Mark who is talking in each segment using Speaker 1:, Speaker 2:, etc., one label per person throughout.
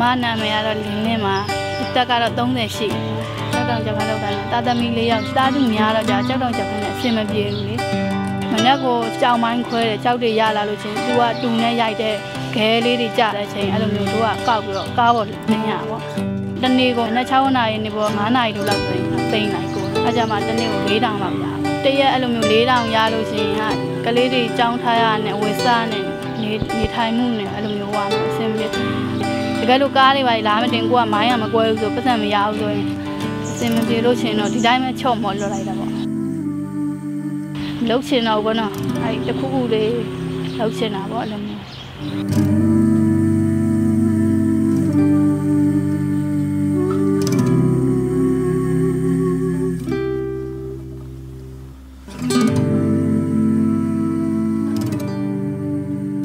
Speaker 1: မနာမည်ကတော့လင်းနေမှာတက်ကတော့30ရှိကြောက်တောင်ဂျပန်လောက်တာတာသမီလေးယောက်တားသူများတော့ကြာကြောက်တောင်ဂျပန်နဲ့အဆင်မပြေဘူးလေမနေ့ကကြောင်မိုင်းခွဲတယ်ကြောက်တွေရလာလို့ချင်းသူကတူနဲ့ရိုက်တဲ့ခဲလေးတွေကြတဲ့ချိန်အဲ့လိုမျိုးတို့ကကောက်ပြီးတော့ကားပေါ်တင်ရပါတနေ့ကိုနှစ်6နာရီနေပေါ်9နာရီလောက်ဆိုရင်သိမ့်လိုက်ကိုအဲ့ကြမှာတနေ့ကို4တောင်လောက်ရတရက်အဲ့လိုမျိုး4တောင်ရလို့ရှိရင်ဟာကလေးတွေကြောင်းထားရနဲ့ဝေစားနဲ့နေနေထိုင်မှုနဲ့အဲ့လိုမျိုးဟွာလို့အဆင်ပြေတ ကယ်လို့ကားတွေပါလာမတင်ကိုကမိုင်းရမကွဲဘူးဆိုပတ်စံမရဘူးဆိုရင်အဆင်မပြေလို့ရှင်တော့ဒီတိုင်းပဲချော့မော်လွတ်လိုက်တာပေါ့လှုပ်ချင်တော့ဘောနော်အဲ့တခုခုလေးလှုပ်ချင်တာပေါ့အဲ့လိုမျိုး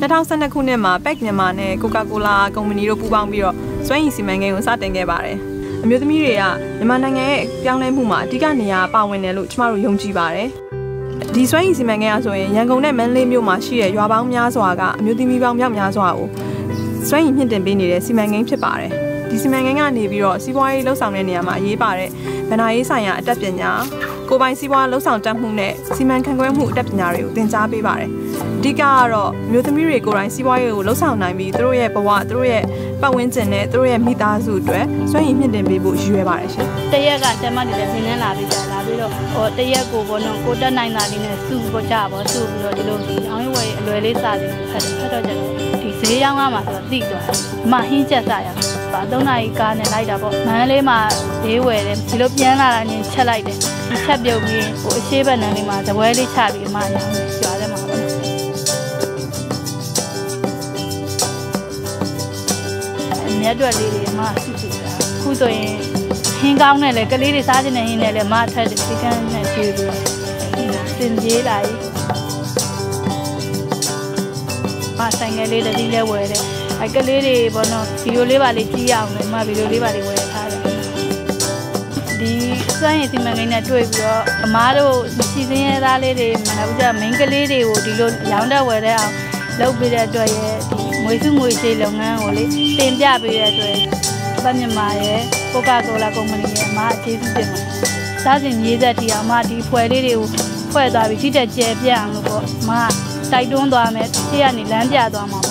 Speaker 2: 2012ခုနှစ်မှာ PEC မြန်မာနဲ့ Coca-Cola ကုမ္ပဏီတို့ပူးပေါင်းပြီးတော့စွမ်းရည်စီမံကိန်းကိုစတင်ခဲ့ပါတယ်။အမျိုးသမီးတွေကမြန်မာနိုင်ငံရဲ့ပြောင်းလဲမှုမှာအဓိကနေရာပါဝင်တယ်လို့ကျမတို့ယုံကြည်ပါတယ်။ဒီစွမ်းရည်စီမံကိန်းအဆိုရင်ရန်ကုန်နဲ့မန္တလေးမြို့မှာရှိတဲ့ရွာပေါင်းများစွာကအမျိုးသမီးပေါင်းမြောက်များစွာကိုစွမ်းရည်မြင့်တင်ပေးနေတဲ့စီမံကိန်းဖြစ်ပါတယ်။ဒီစီမံကိန်းကနေပြီးတော့စီးပွားရေးလှုပ်ဆောင်တဲ့နေရာမှာအရေးပါတဲ့ဗဏ္ဍာရေးဆိုင်ရာအတတ်ပညာ ကိုပိုင်စီးပွားလှုပ်ဆောင်တတ်မှုနဲ့စီမံခန့်ခွဲမှုအတတ်ပညာတွေကိုသင်ကြားပေးပါတယ်။အဓိကကတော့မျိုးသမီးတွေကိုယ်တိုင်စီးပွားရေးကိုလှုပ်ဆောင်နိုင်ပြီးသူတို့ရဲ့ဘဝသူတို့ရဲ့ပတ်ဝန်းကျင်နဲ့သူတို့ရဲ့မိသားစုအတွက်စွမ်းရည်မြင့်တင်ပေးဖို့ရည်ရွယ်ပါတယ်ရှင်
Speaker 1: တရက်ကတမတ်တွေလည်းနင်းလာပြီးကြာလာပြီးတော့ဟိုတရက်ကိုဘောနော်ကိုတက်နိုင်တာလေးနဲ့စုပေါ်ကြပါစုပြီးတော့ဒီလိုဒီအောင်ရွယ်အလွယ်လေးစားပြီးဖတ်ဖတ်တော့ကျတော့ဒီဈေးရောက်မှဆိုတော့တိသွားတယ်။မဟင်းချက်စားရ ပါ3နာရီကားနဲ့လိုက်တာပေါ့။မန္တလေးမှာဈေးဝယ်တယ်ဒီလိုပြန်လာတာချင်းချက်လိုက်တယ်။ချက်ပြုတ်ပြီးဟိုအရှိဘက်နန်းလေးမှာဇပွဲလေးချပြီးအမရောင်းရွာထဲမှာပေါ့။မြတ်တွက်လေးတွေအမစုစုတာခုဆိုရင်ဟင်းကောင်းနဲ့လေကလေးတွေစားခြင်းနဲ့ဟင်းနဲ့လေမအထက်ဒီကန်းနဲ့ကျွေးပြီးစင်ကြီးလာပြီမဆိုင်ငယ်လေးတစ်စီးလဲဝယ်တယ် အဲကလေးတွေဘောနော်ဗီဒီယိုလေးပါလေးကြည့်ရအောင်လေမဗီဒီယိုလေးပါလေးဝယ်ထားတယ်ဒီစွမ်းရည်စီမံကိန်းနဲ့တွေ့ပြီးတော့အမားတို့စီစဉ်ရသားလေးတွေမနာဘူးကြမင်းကလေးတွေကိုဒီလိုရောင်းတက်ဝယ်တဲ့အောင်လုပ်ပေးတဲ့အတွက်ရဲ့ဒီငွေစုငွေချေလုပ်ငန်းကိုလေတင်ပြပေးတဲ့အတွက်ဗတ်မြန်မာရဲ့ကိုကာကိုလာကုမ္ပဏီရဲ့အမအကျေးဇူးတင်ပါတယ်။စားစဉ်မြေသက်တီအောင်မဒီဖွဲလေးတွေကိုဖွဲ့သွားပြီးထိတက်ကျဲပြအောင်လို့ပေါ့။အမတိုက်တွန်းသွားမယ်။ရှေ့ကနေလမ်းပြသွားမှာပေါ့